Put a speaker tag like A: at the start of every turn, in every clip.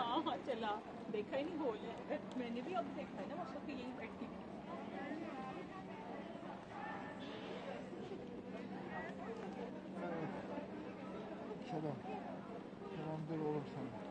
A: हाँ हाँ चला देखा ही नहीं गोल है मैंने भी अब देखा है ना मतलब कि यही बैठी थी
B: Evet. Selam. Selamdır oğlum sana.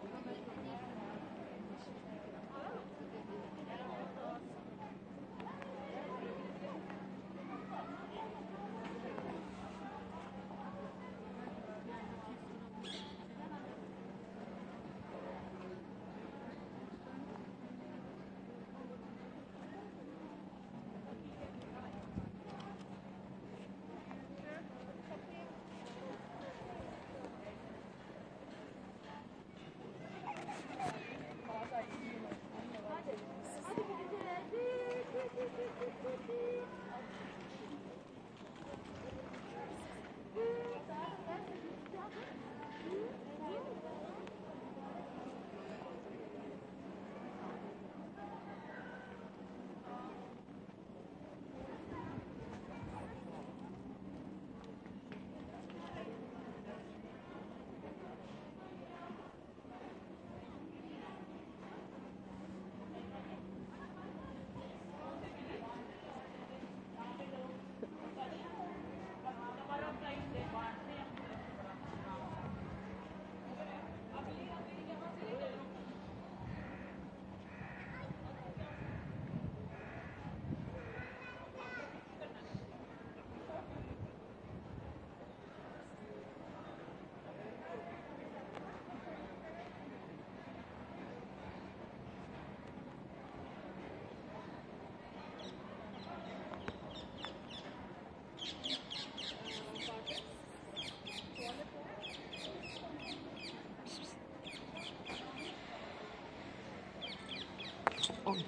B: 어. 네.